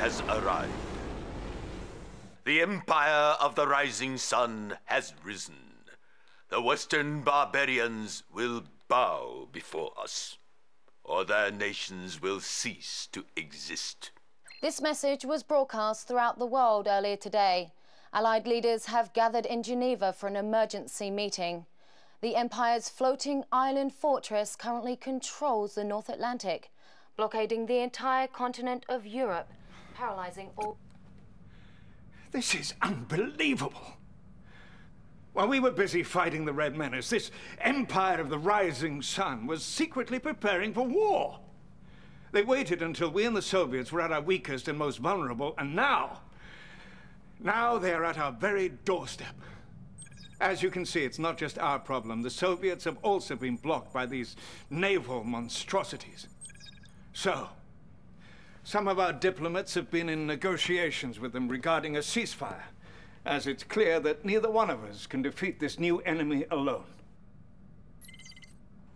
has arrived. The empire of the rising sun has risen. The western barbarians will bow before us, or their nations will cease to exist. This message was broadcast throughout the world earlier today. Allied leaders have gathered in Geneva for an emergency meeting. The Empire's floating island fortress currently controls the North Atlantic, blockading the entire continent of Europe, paralyzing all. This is unbelievable. While we were busy fighting the Red Menace, this Empire of the Rising Sun was secretly preparing for war. They waited until we and the Soviets were at our weakest and most vulnerable, and now, now they are at our very doorstep. As you can see, it's not just our problem. The Soviets have also been blocked by these naval monstrosities. So, some of our diplomats have been in negotiations with them regarding a ceasefire, as it's clear that neither one of us can defeat this new enemy alone.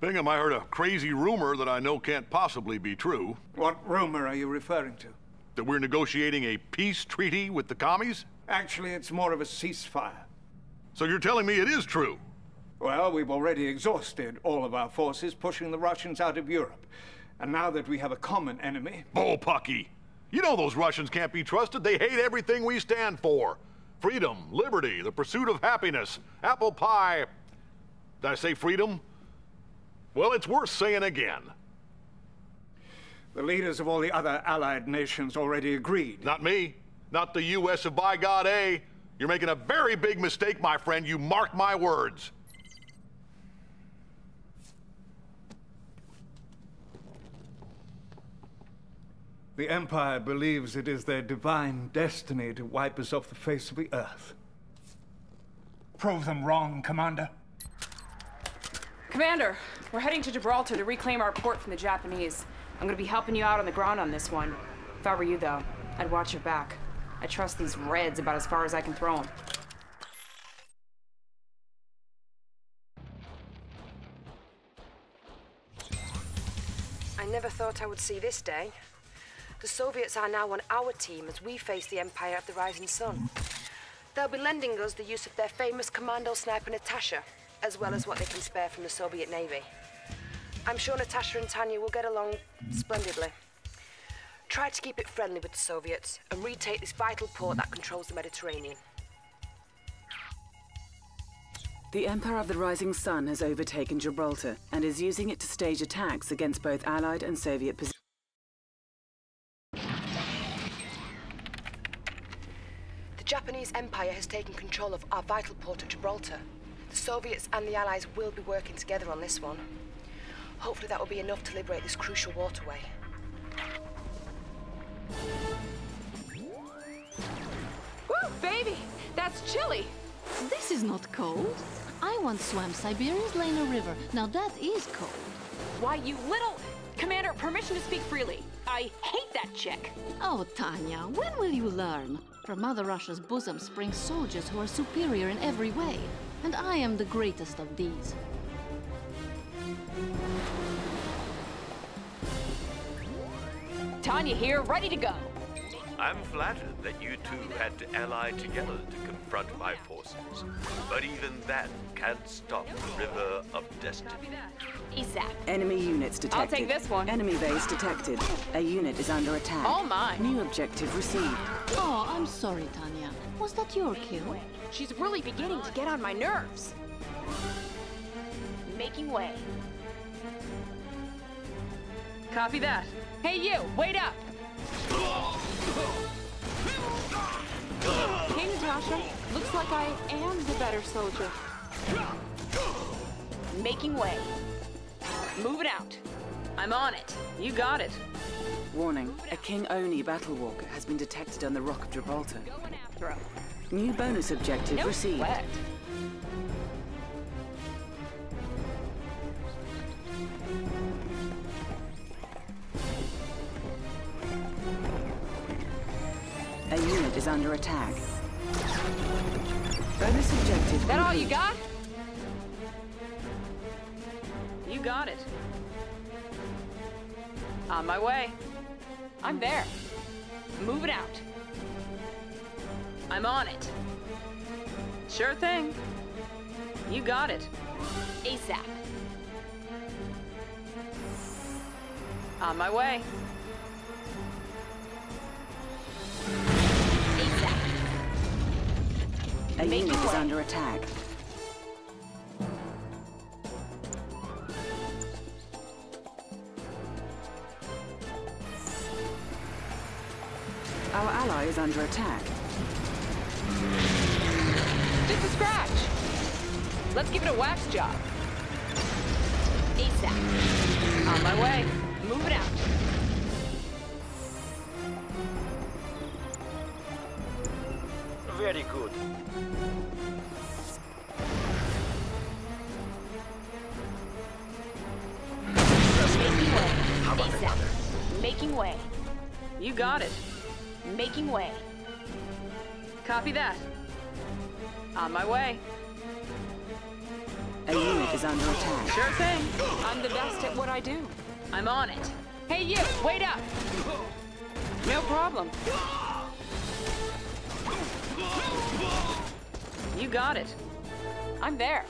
Bingham, I heard a crazy rumor that I know can't possibly be true. What rumor are you referring to? That we're negotiating a peace treaty with the commies? Actually, it's more of a ceasefire. So you're telling me it is true? Well, we've already exhausted all of our forces pushing the Russians out of Europe. And now that we have a common enemy... Bullpucky! You know those Russians can't be trusted. They hate everything we stand for. Freedom, liberty, the pursuit of happiness, apple pie... Did I say freedom? Well, it's worth saying again. The leaders of all the other allied nations already agreed. Not me. Not the U.S. of by God A. You're making a very big mistake, my friend. You mark my words. The Empire believes it is their divine destiny to wipe us off the face of the Earth. Prove them wrong, Commander. Commander, we're heading to Gibraltar to reclaim our port from the Japanese. I'm gonna be helping you out on the ground on this one. If I were you, though, I'd watch your back. I trust these Reds about as far as I can throw them. I never thought I would see this day. The Soviets are now on our team as we face the Empire of the Rising Sun. They'll be lending us the use of their famous commando sniper Natasha, as well as what they can spare from the Soviet Navy. I'm sure Natasha and Tanya will get along splendidly. Try to keep it friendly with the Soviets and retake this vital port that controls the Mediterranean. The Empire of the Rising Sun has overtaken Gibraltar and is using it to stage attacks against both Allied and Soviet positions. The Japanese Empire has taken control of our vital port of Gibraltar. The Soviets and the Allies will be working together on this one. Hopefully that will be enough to liberate this crucial waterway. Woo, baby! That's chilly! This is not cold. I once swam Siberia's Lena River. Now that is cold. Why, you little... Commander, permission to speak freely. I hate that chick. Oh, Tanya, when will you learn? From Mother Russia's bosom spring soldiers who are superior in every way. And I am the greatest of these. Tanya here, ready to go. I'm flattered that you two had to ally together to confront my forces. But even that can't stop the river of destiny. ESAC. Enemy units detected. I'll take this one. Enemy base detected. A unit is under attack. Oh, All mine. New objective received. Oh, I'm sorry, Tanya. Was that your kill? She's really beginning to get on my nerves. Making way. Copy that. Hey you, wait up! Hey Natasha, looks like I am the better soldier. Making way. Moving out. I'm on it. You got it. Warning, a King Oni battle walker has been detected on the Rock of Gibraltar. Going after him. New bonus objective No received. sweat. A unit is under attack. Bonus objective. That all you got? You got it. On my way. I'm there. Moving out. I'm on it. Sure thing. You got it. ASAP. On my way. A Make unit is way. under attack. Our ally is under attack. Just a scratch. Let's give it a wax job. ASAP. On my way. Moving out. Very good. Making way. ASAP. Making way. You got it. Making way. Copy that. On my way. A unit is under attack. Sure thing. I'm the best at what I do. I'm on it. Hey, you, wait up. No problem. You got it. I'm there.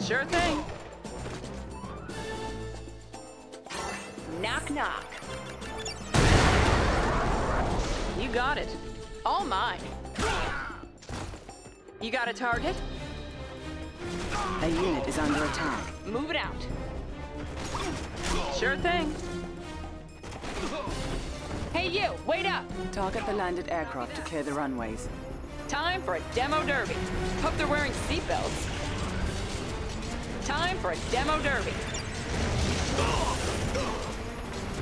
Sure thing. Knock, knock. You got it. All mine. You got a target? A unit is under attack. Move it out. Sure thing. Hey, you, wait up. Target the landed aircraft to clear the runways. Time for a demo derby. Hope they're wearing seatbelts. Time for a demo derby.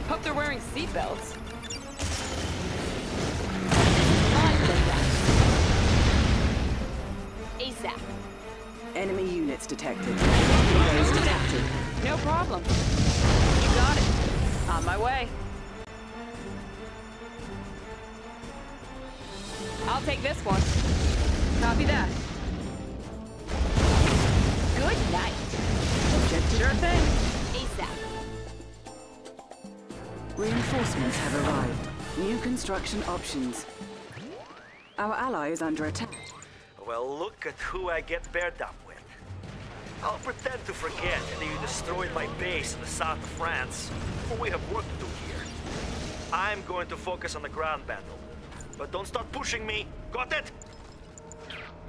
Hope they're wearing seatbelts. ASAP. Enemy units detected. Engaged detected. No problem. You got it. On my way. I'll take this one. Copy that. Good night. Objective Sure thing. ASAP. Reinforcements have arrived. New construction options. Our ally is under attack. Well, look at who I get paired up with. I'll pretend to forget that you destroyed my base in the south of France, but we have work to do here. I'm going to focus on the ground battle. But don't start pushing me. Got it?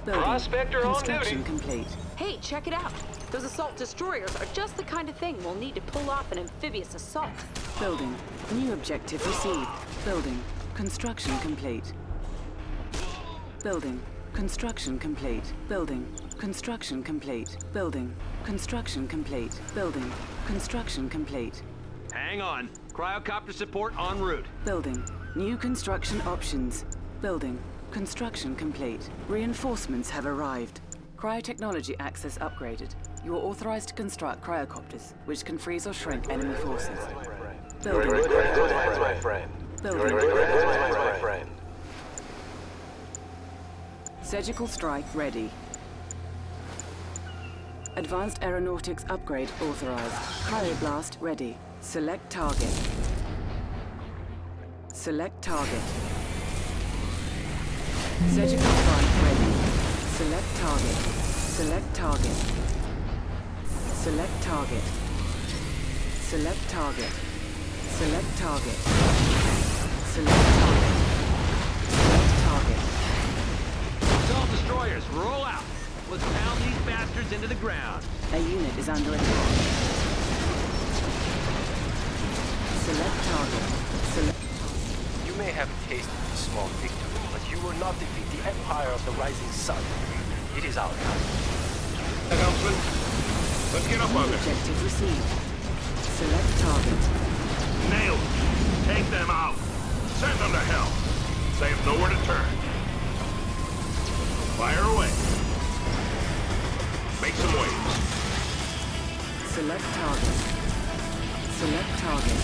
Building. Prospector on Construction duty. complete. Hey, check it out. Those assault destroyers are just the kind of thing we'll need to pull off an amphibious assault. Building. New objective received. Building. Construction complete. Building. Construction complete. Building. Construction complete. Building. Construction complete. Building. Construction complete. Hang on. Cryocopter support en route. Building. New construction options. Building. Construction complete. Reinforcements have arrived. Cryotechnology access upgraded. You are authorized to construct cryocopters, which can freeze or shrink enemy forces. Building. Building. Surgical strike ready. Advanced aeronautics upgrade authorized. Cryoblast ready. Select target. Select target. Surgical strike ready. Select target. Select target. Select target. Select target. Select target. Select target. Select target. Assault destroyers, roll out. Let's pound these bastards into the ground. A unit is under attack. Select target. Select. Target. You may have tasted a small victory, but you will not defeat the Empire of the Rising Sun. It is our time. Helmsman, let's get up on New this. objective received. Select target. Nailed. Take them out. Send them to hell. They have nowhere to turn. Fire away. Make some waves. Select target. Select target.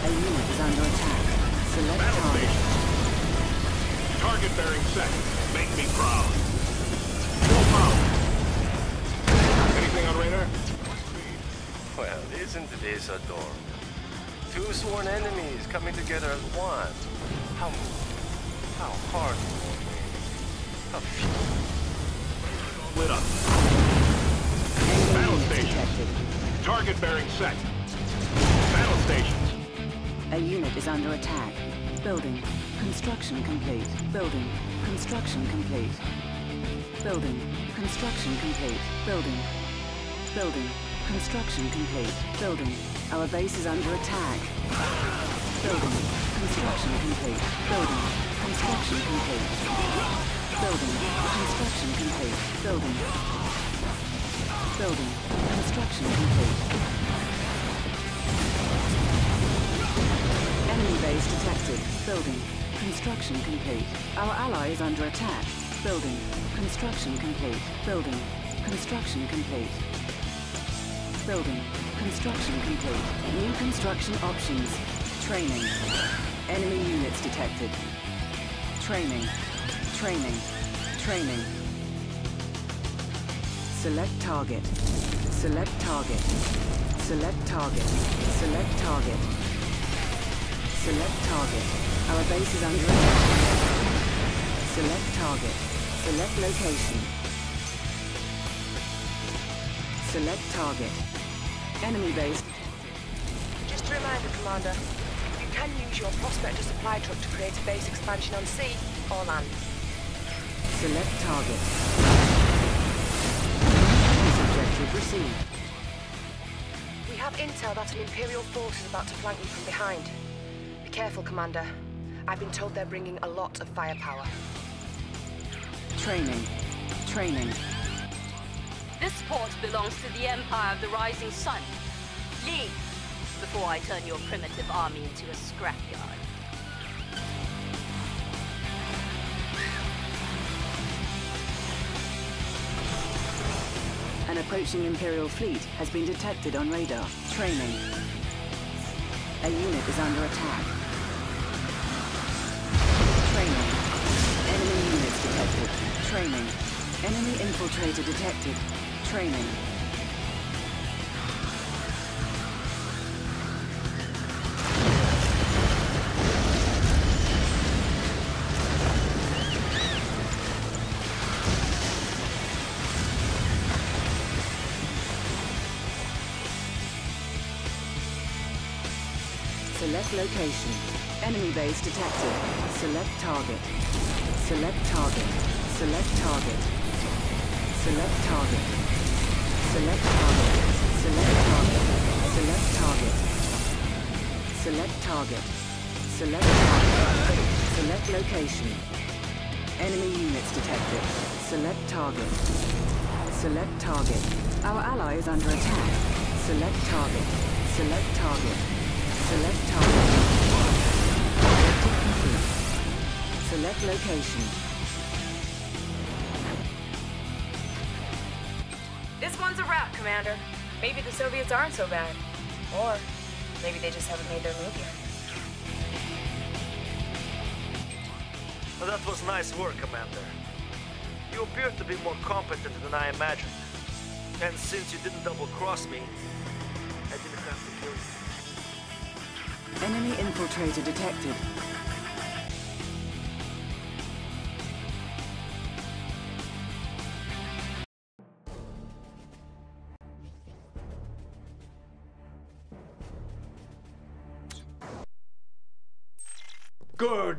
A unit is under attack. Select Battle target. station. Target bearing set. Make me proud. Full power. Anything on radar? Well, isn't this adorable? Two sworn enemies coming together as one. How... how hard How Split up. Battle stations. Target bearing set. Battle stations. A unit is under attack. Building. Construction complete. Building. Construction complete. Building. Construction complete. Building. Building. Construction complete. Building. Our base is under attack. Building. Construction complete. Building. Construction complete. Building. Construction complete. Building. Building. Construction complete. Enemy base detected. Building. Construction complete. Our ally is under attack. Building. Construction complete. Building. Construction complete. Building. Construction complete. New construction options. Training. Enemy units detected. Training. Training. Training. Select target. Select target. Select target. Select target. Select target. Our base is under attack. Select target. Select location. Select target. Enemy base. Just a reminder, Commander. You can use your Prospector supply truck to create a base expansion on sea or land. Select target. Peace objective received. We have intel that an Imperial force is about to flank you from behind. Be careful, Commander. I've been told they're bringing a lot of firepower. Training. Training. This port belongs to the Empire of the Rising Sun. Leave before I turn your primitive army into a scrapyard. An approaching Imperial fleet has been detected on radar. Training. A unit is under attack. Detected. Training. Enemy infiltrator detected. Training. Select location. Enemy base detected. Select target. Select target. Select target. Select target. Select target. Select target. Select target. Select target. Select target. Select location. Enemy units detected. Select target. Select target. Our ally is under attack. Select target. Select target. Select target. Select location. This one's a wrap, Commander. Maybe the Soviets aren't so bad. Or maybe they just haven't made their move yet. Well, that was nice work, Commander. You appear to be more competent than I imagined. And since you didn't double-cross me, I didn't have to kill you. Enemy infiltrator detected.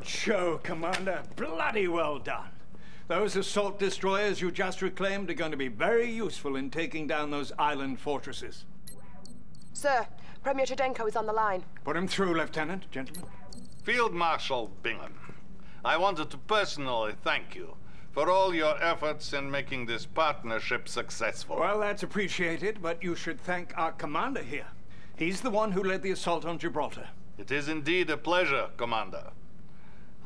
Good show, Commander. Bloody well done. Those assault destroyers you just reclaimed are going to be very useful in taking down those island fortresses. Sir, Premier Cherdenko is on the line. Put him through, Lieutenant. Gentlemen. Field Marshal Bingham, I wanted to personally thank you for all your efforts in making this partnership successful. Well, that's appreciated, but you should thank our commander here. He's the one who led the assault on Gibraltar. It is indeed a pleasure, Commander.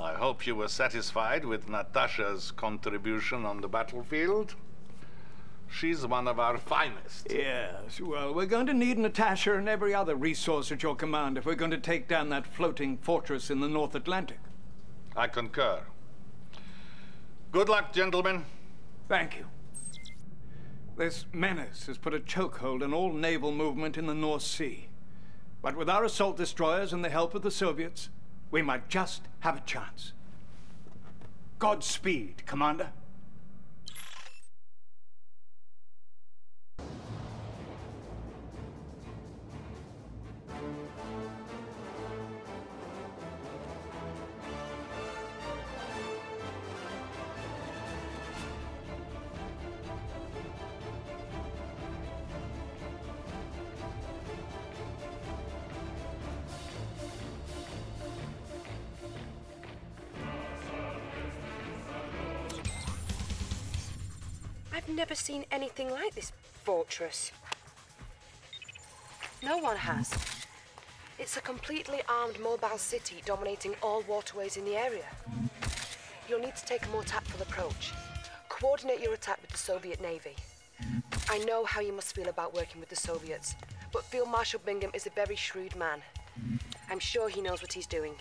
I hope you were satisfied with Natasha's contribution on the battlefield. She's one of our finest. Yes, well, we're going to need Natasha and every other resource at your command if we're going to take down that floating fortress in the North Atlantic. I concur. Good luck, gentlemen. Thank you. This menace has put a chokehold on all naval movement in the North Sea. But with our assault destroyers and the help of the Soviets, we might just have a chance. Godspeed, Commander. Seen anything like this fortress. No one has. It's a completely armed mobile city dominating all waterways in the area. You'll need to take a more tactful approach. Coordinate your attack with the Soviet Navy. I know how you must feel about working with the Soviets, but Field Marshal Bingham is a very shrewd man. I'm sure he knows what he's doing.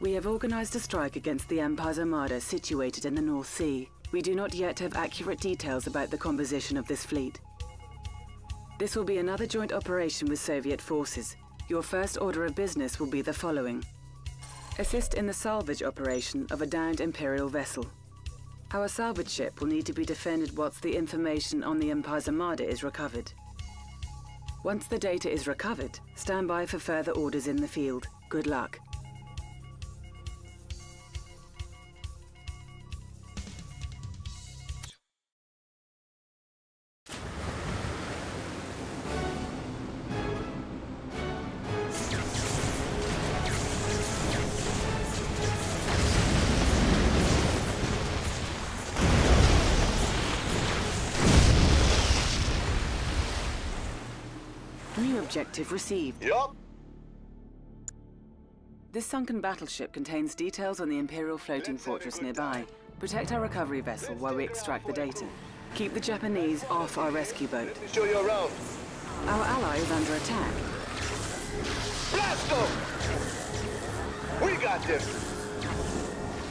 We have organized a strike against the Empire's armada situated in the North Sea. We do not yet have accurate details about the composition of this fleet. This will be another joint operation with Soviet forces. Your first order of business will be the following. Assist in the salvage operation of a downed Imperial vessel. Our salvage ship will need to be defended whilst the information on the Empire's armada is recovered. Once the data is recovered, stand by for further orders in the field. Good luck. Objective received. Yup. This sunken battleship contains details on the Imperial floating fortress nearby. Protect our recovery vessel while we extract the data. Keep the Japanese off our rescue boat. Show you around. Our ally is under attack. Blast them! We got this!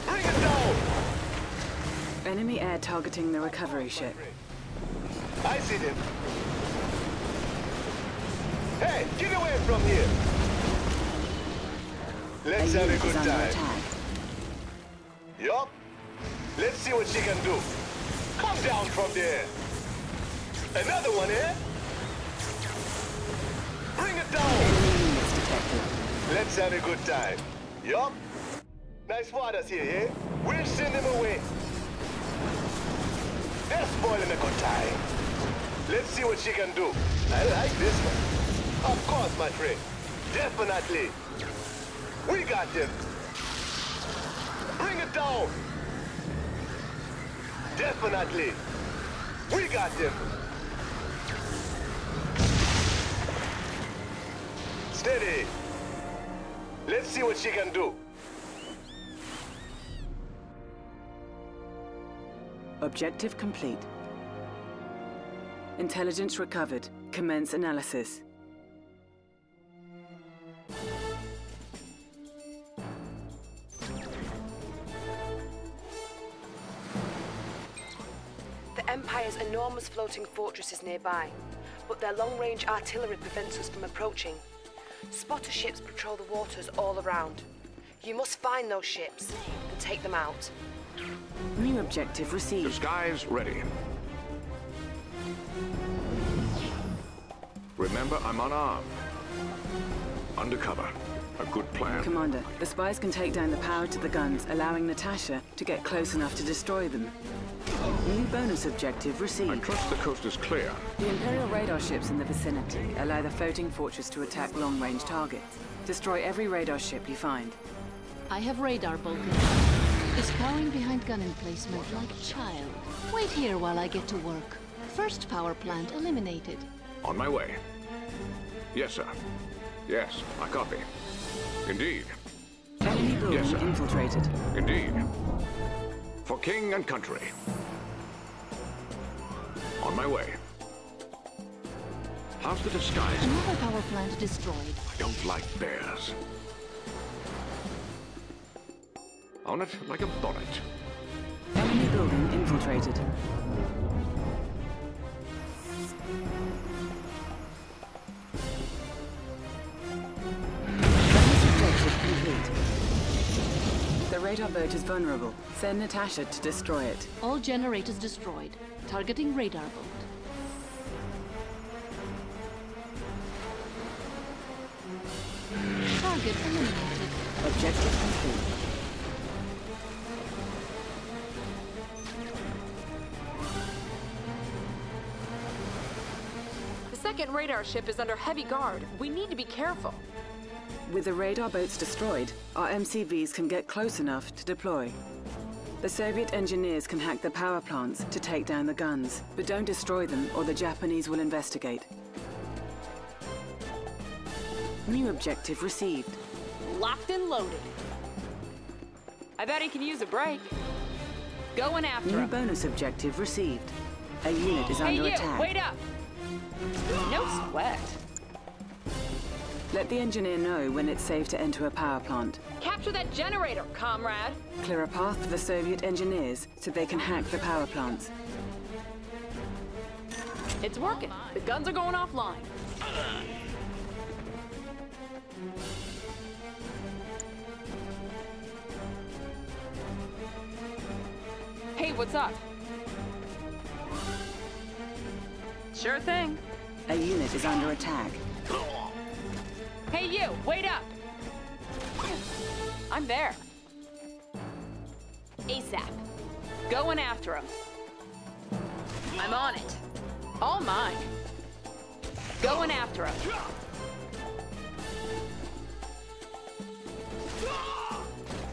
Bring it down. Enemy air targeting the recovery ship. I see them. Hey, get away from here. Let's have a good time. Yup. Let's see what she can do. Come down from there. Another one, eh? Bring it down. Let's have a good time. Yup. Nice waters here, eh? We'll send them away. They're spoiling a good time. Let's see what she can do. I like this one. Of course, my friend. Definitely. We got them. Bring it down. Definitely. We got them. Steady. Let's see what she can do. Objective complete. Intelligence recovered. Commence analysis. The Empire's enormous floating fortresses nearby, but their long-range artillery prevents us from approaching. Spotter ships patrol the waters all around. You must find those ships and take them out. New objective received. Disguise ready. Remember, I'm unarmed. Undercover. A good plan. Commander, the spies can take down the power to the guns, allowing Natasha to get close enough to destroy them. New bonus objective I received. trust the coast is clear. The Imperial radar ships in the vicinity allow the floating fortress to attack long-range targets. Destroy every radar ship you find. I have radar, Vulcan. Is cowering behind gun emplacement like a child. Wait here while I get to work. First power plant eliminated. On my way. Yes, sir. Yes, I copy. Indeed. Enemy building Yes, infiltrated. Indeed. For king and country. On my way. How's the disguise? Another power plant destroyed. I don't like bears. On it like a bonnet. Enemy building infiltrated. Radar boat is vulnerable. Send Natasha to destroy it. All generators destroyed. Targeting radar boat. Target eliminated. Objective complete. The second radar ship is under heavy guard. We need to be careful. With the radar boats destroyed, our MCVs can get close enough to deploy. The Soviet engineers can hack the power plants to take down the guns, but don't destroy them or the Japanese will investigate. New objective received. Locked and loaded. I bet he can use a break. Going after New him. bonus objective received. A unit is hey, under you, attack. wait up. No sweat. Let the engineer know when it's safe to enter a power plant. Capture that generator, comrade. Clear a path for the Soviet engineers so they can hack the power plants. It's working. The guns are going offline. Hey, what's up? Sure thing. A unit is under attack. Hey, you, wait up. I'm there. ASAP. Going after him. I'm on it. All mine. Going after him.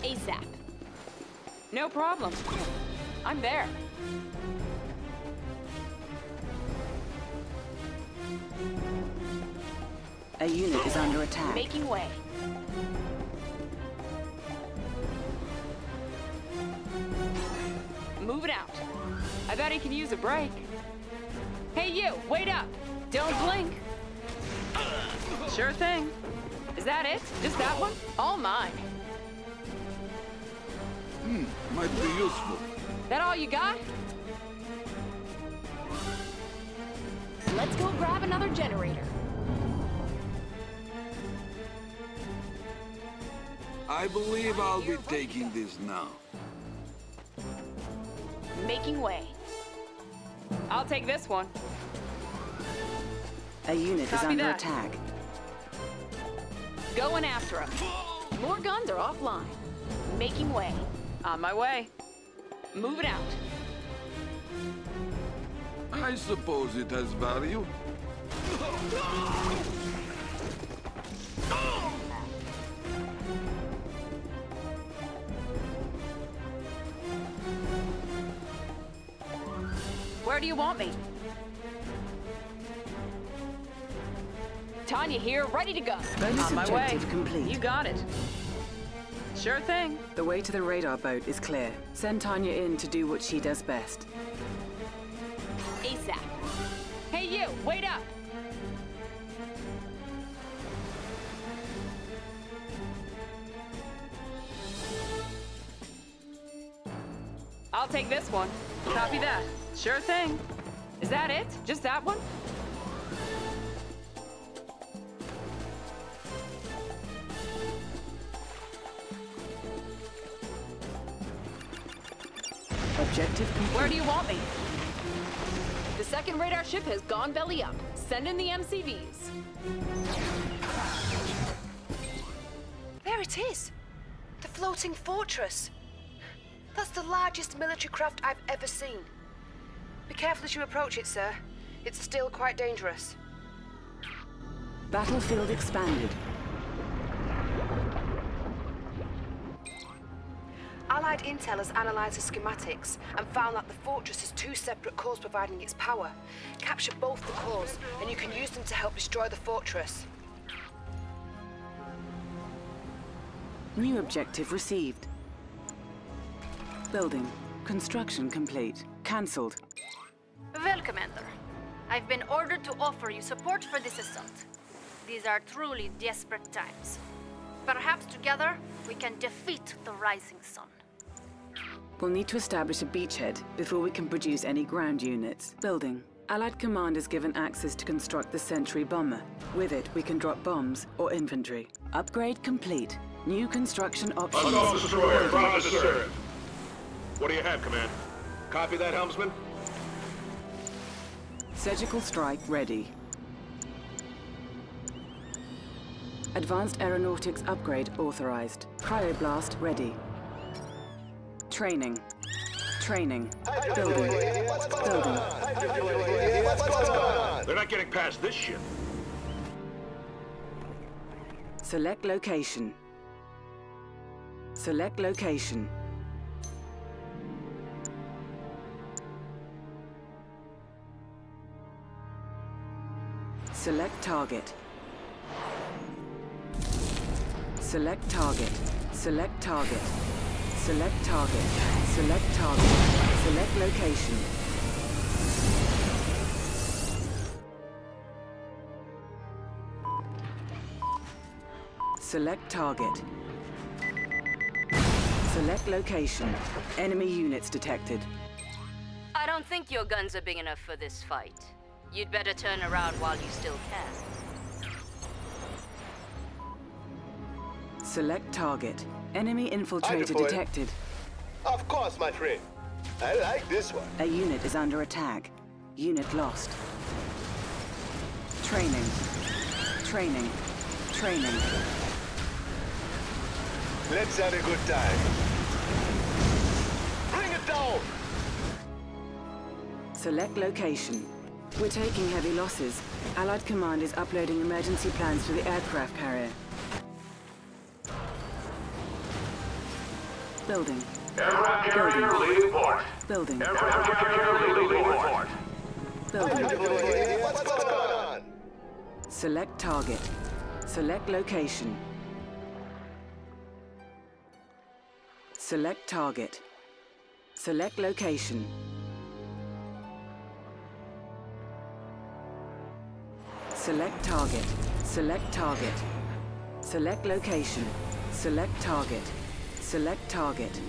ASAP. No problem. I'm there. A unit is under attack. Making way. Move it out. I bet he can use a break. Hey, you, wait up. Don't blink. Sure thing. Is that it? Just that one? All mine. Hmm, might be useful. That all you got? Let's go grab another generator. I believe I'll be taking this now. Making way. I'll take this one. A unit is under that. attack. Going after him. More guns are offline. Making way. On my way. Move it out. I suppose it has value. Where do you want me? Tanya here, ready to go. Bonus On my way. complete. You got it. Sure thing. The way to the radar boat is clear. Send Tanya in to do what she does best. ASAP. Hey, you, wait up. I'll take this one. Copy that. Sure thing. Is that it? Just that one? Objective complete. Where do you want me? The second radar ship has gone belly up. Send in the MCVs. There it is. The floating fortress. That's the largest military craft I've ever seen. Be careful as you approach it, sir. It's still quite dangerous. Battlefield expanded. Allied intel has analysed the schematics and found that the fortress has two separate cores providing its power. Capture both the cores, and you can use them to help destroy the fortress. New objective received. Building. Construction complete. Cancelled. Well, Commander. I've been ordered to offer you support for this assault. These are truly desperate times. Perhaps together we can defeat the Rising Sun. We'll need to establish a beachhead before we can produce any ground units. Building. Allied command is given access to construct the Century bomber. With it, we can drop bombs or infantry. Upgrade complete. New construction options. Assault destroyer, promise to serve. What do you have, Command? Copy that, helmsman? Surgical strike ready. Advanced aeronautics upgrade authorized. Cryoblast ready. Training. Training. Building. Building. They're not getting past this ship. Select location. Select location. Select target. Select target. Select target. Select target. Select target. Select location. Select target. Select location. Enemy units detected. I don't think your guns are big enough for this fight. You'd better turn around while you still can. Select target. Enemy infiltrator detected. Of course, my friend. I like this one. A unit is under attack. Unit lost. Training. Training. Training. Let's have a good time. Bring it down! Select location. We're taking heavy losses. Allied Command is uploading emergency plans for the aircraft carrier. Building. Aircraft Building. carrier leaving port. Building. Aircraft carrier leaving port. Building. What's going on? Select target. Select location. Select target. Select location. Select target. Select target. Select location. Select target. Select target.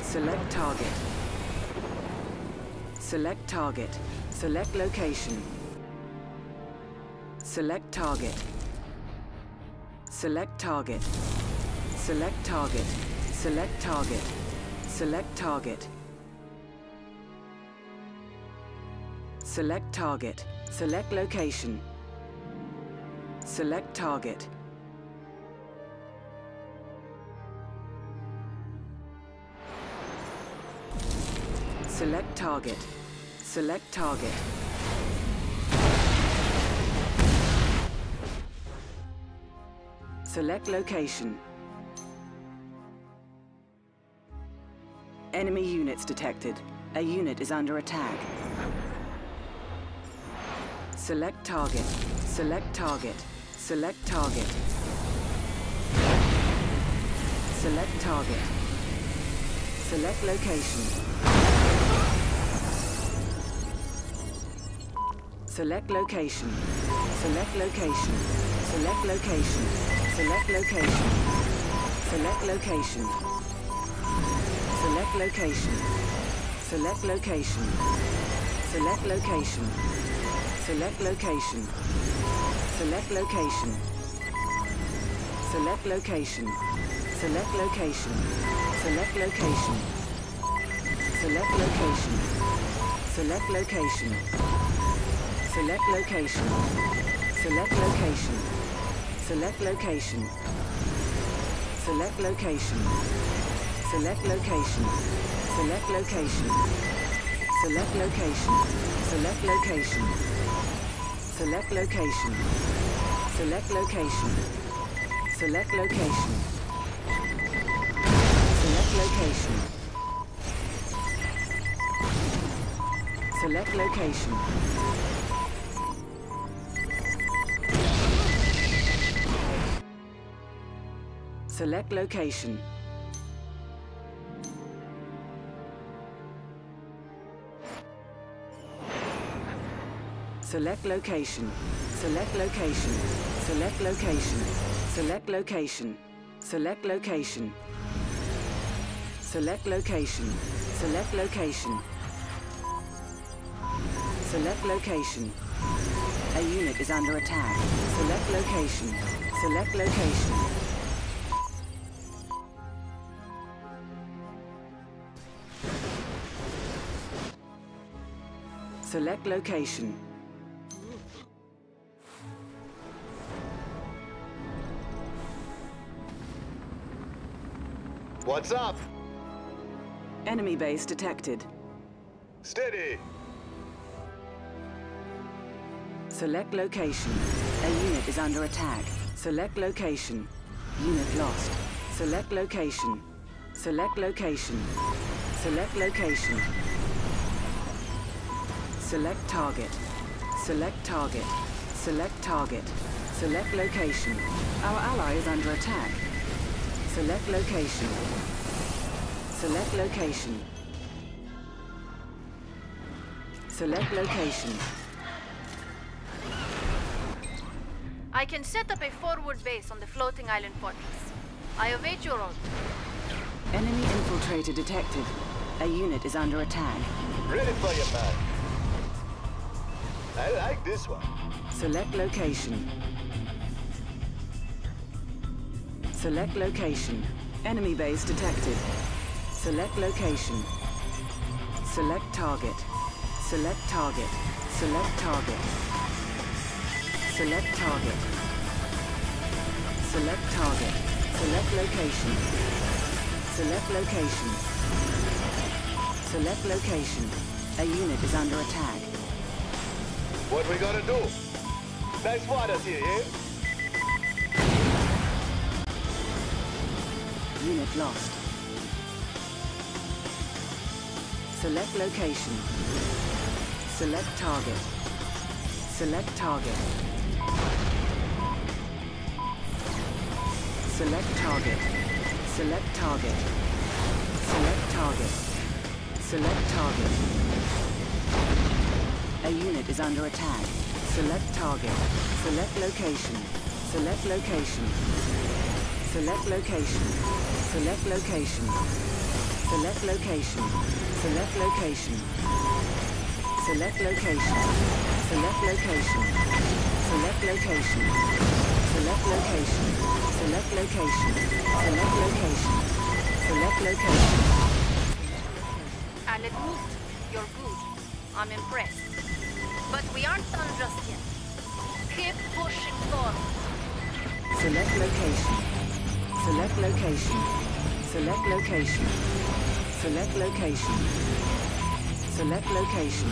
Select target. Select target. Select location. Select target. Select target. Select target. Select target. Select target. Select target. Select location. Select target. Select target. Select target. Select location. Enemy units detected. A unit is under attack. Select target. Select target. Select target. Select target. Select location. Select location. Select location. Select location. Select location. Select location. Select location. Select location. Select location. Select location. Select location. Select location. Select location. Select location. Select location. Select location. Select location. Select location. Select location. Select location. Select location. Select location. Select location. Select location. Select location. Select location. Select location. Select location. Select location. Select location. Select location. Select location. Select location. Select location. Select location. Select location. Select location. Select location. A unit is under attack. Select location. Select location. Select location. What's up? Enemy base detected. Steady. Select location. A unit is under attack. Select location. Unit lost. Select location. Select location. Select location. Select target. Select target. Select target. Select location. Our ally is under attack. Select location. Select location. Select location. I can set up a forward base on the floating island fortress. I await your order. Enemy infiltrator detected. A unit is under attack. Ready for you, man. I like this one. Select location. Select location. Enemy base detected. Select location. Select target. Select target. Select target. Select target. Select target. Select location. Select location. Select location. A unit is under attack. What we gonna do? Nice waters here, eh? Unit lost. Select location. Select target. Select target. Select target. Select target. Select target. Select target. A unit is under attack. Select target. Select location. Select location. Select location. Select location. Select location. Select location. Select location. Select location. Select location. Select location. Select location. Select location. Select location. I'll you're good. I'm impressed. But we aren't done just yet. Keep pushing forward. Select location. Select location. Select location. Select location. Select location.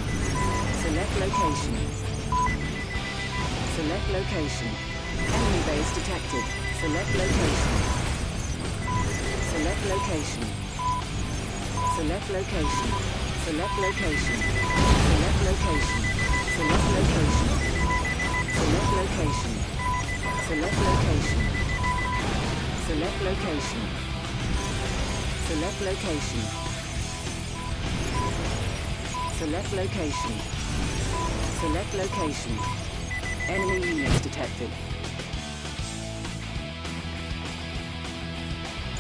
Select location. Select location. Enemy base detected. Select location. Select location. Select location. Select location. Select location. Select location. Select location. Select location. Select location. Select location. Select location. Select location. Enemy units detected.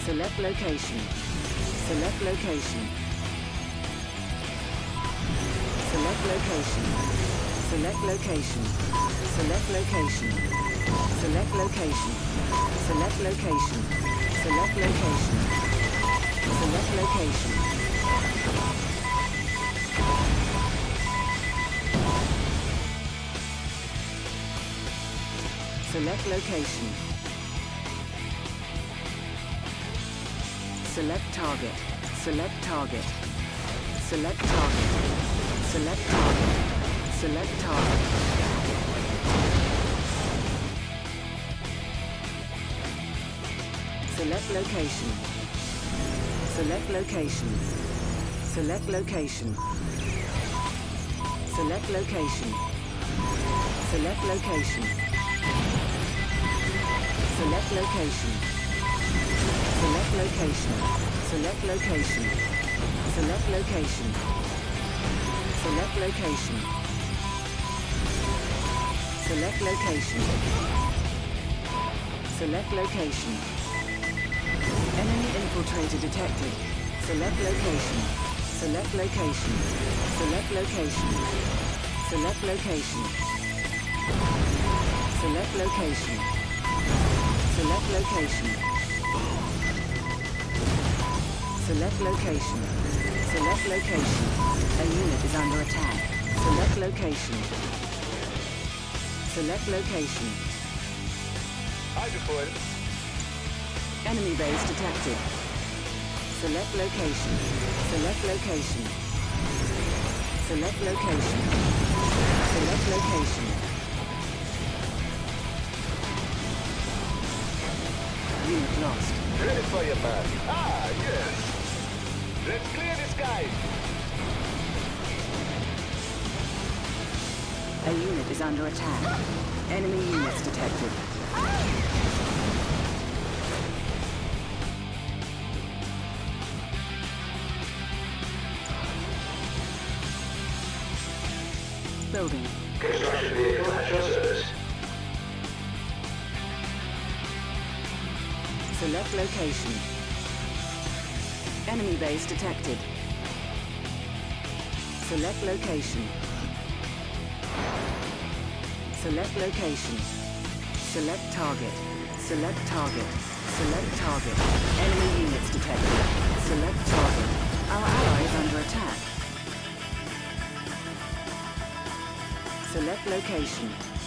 Select location. Select location. Select location. Select location. Select location. Select location. Select location. Select location. Select location. Select location. Select target. Select target. Select target. Select target. Select target. Select location. Select location. Select location. Select location. Select location. Select location. Select location. Select location. Select location. Select location. Select location. Select location. Enemy infiltrator detected. Select location. Select location. Select location. Select location. Select location. Select location. Select location. Select location. A unit is under attack. Select location. Select location. I deployed. Enemy base detected. Select location. Select location. Select location. Select location. Unit lost. Ready for you, man. Ah, yes. Let's clear the skies. A unit is under attack. Enemy units detected. Location. Enemy base detected. Select location. Select location. Select target. Select target. Select target. Enemy units detected. Select target. Our ally is under attack. Select location.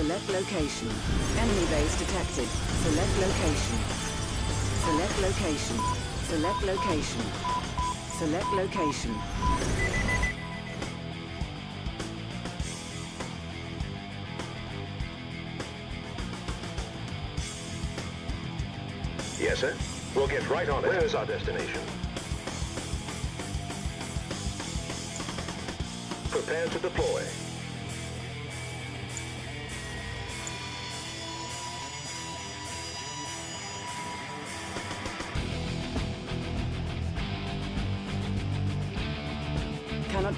Select location. Enemy base detected. Select location. Select location. Select location. Select location. Yes, sir. We'll get right on it. Where is our destination? Prepare to deploy.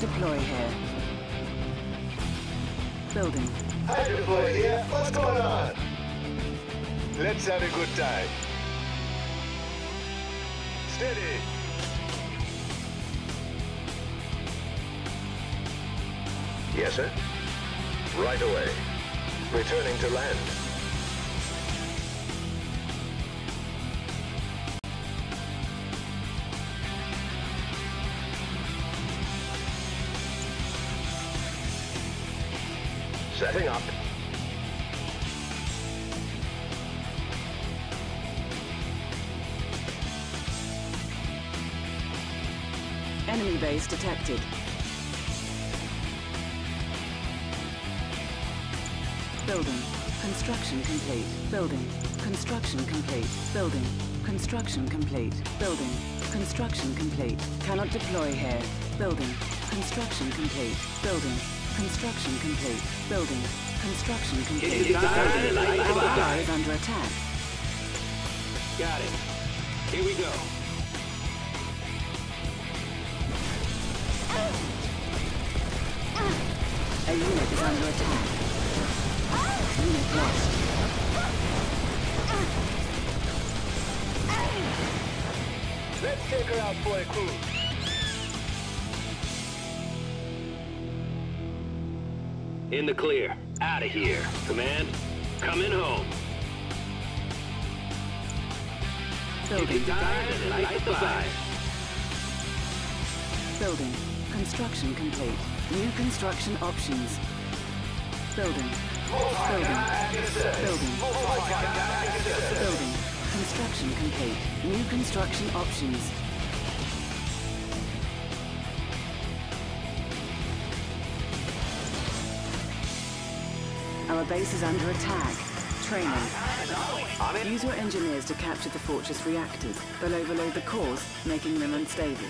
Deploy here. Building. I deployed here. What's going on? Let's have a good time. Steady. Yes, sir. Right away. Returning to land. Detected. Building. Construction complete. Building. Construction complete. Building. Construction complete. Building. Construction complete. Cannot deploy here. Building. Construction complete. Building. Construction complete. Building. Construction complete. Our ally is under attack. Got it. Here we go. A unit is under attack. Unit lost. Let's take her out for a cruise. In the clear. Out of here. Command, coming home. Building. Dive and light the fire. Building. Construction complete. New construction options. Building. Building. Building. Building. Construction complete. New construction options. Our base is under attack. Training. Use your engineers to capture the fortress reactors. They'll overload the cores, making them unstable.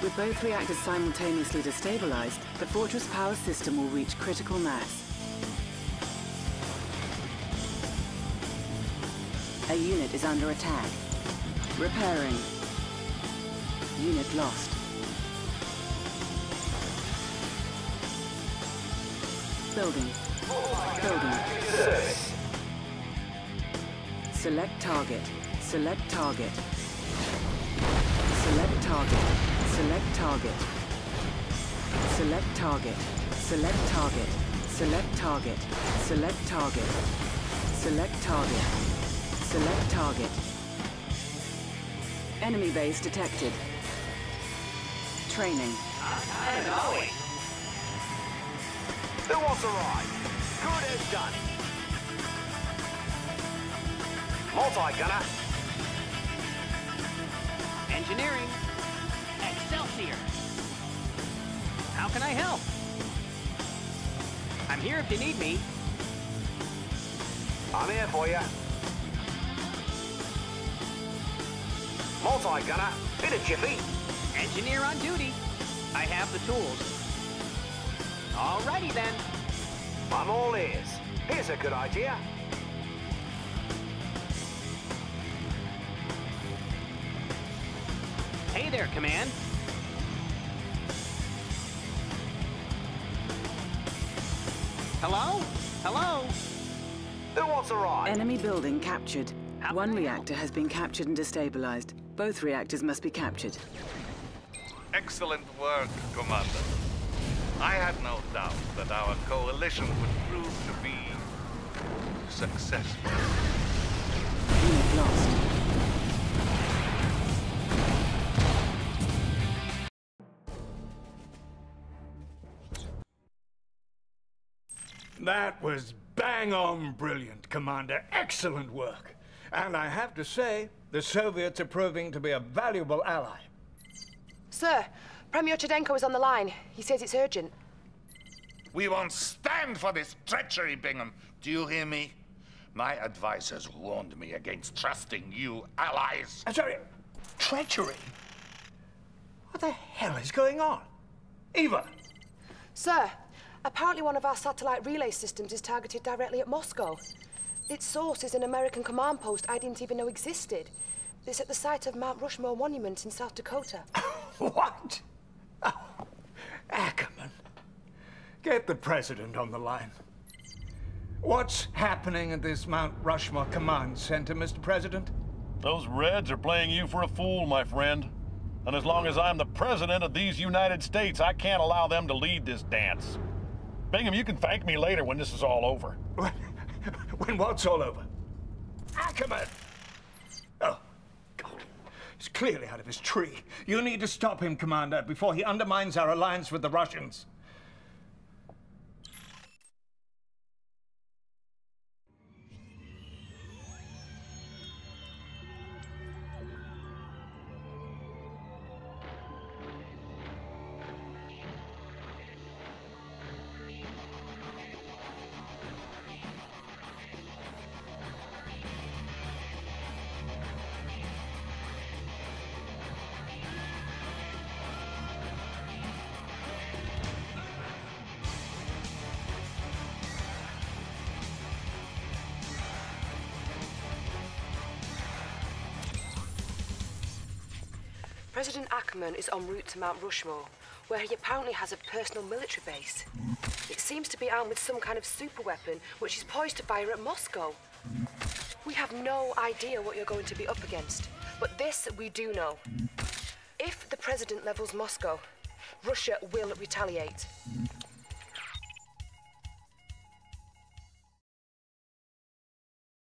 With both reactors simultaneously destabilized, the fortress power system will reach critical mass. A unit is under attack. Repairing. Unit lost. Building. Building. Select target. Select target. Select target. Select target. Select target. Select target. Select target. Select target. Select target. Select target. Enemy base detected. Training. I'm going. Who wants a ride? Good as done. Multi-gunner. Engineering. Excelsior. How can I help? I'm here if you need me. I'm here for you. Multi-gunner. In a jiffy. Engineer on duty. I have the tools. Alrighty then. I'm all ears. Here's a good idea. Hey there, Command. Hello? Hello? Who wants a ride? Enemy building captured. One reactor has been captured and destabilized. Both reactors must be captured. Excellent work, Commander. I had no doubt that our coalition would prove to be successful. Unit lost. That was bang on brilliant, Commander. Excellent work. And I have to say, the Soviets are proving to be a valuable ally. Sir, Premier Cherdenko is on the line. He says it's urgent. We won't stand for this treachery, Bingham. Do you hear me? My advisors warned me against trusting you allies. I'm sorry, treachery? What the hell is going on? Eva! Sir, apparently one of our satellite relay systems is targeted directly at Moscow. Its source is an American command post I didn't even know existed. It's at the site of Mount Rushmore Monument in South Dakota. what? Oh, Ackerman. Get the President on the line. What's happening at this Mount Rushmore Command Center, Mr. President? Those Reds are playing you for a fool, my friend. And as long as I'm the President of these United States, I can't allow them to lead this dance. Bingham, you can thank me later when this is all over. when what's all over? Ah, Ackerman! Oh, God. He's clearly out of his tree. You need to stop him, Commander, before he undermines our alliance with the Russians. Is en route to Mount Rushmore, where he apparently has a personal military base. It seems to be armed with some kind of super weapon, which is poised to fire at Moscow. We have no idea what you're going to be up against, but this we do know. If the President levels Moscow, Russia will retaliate.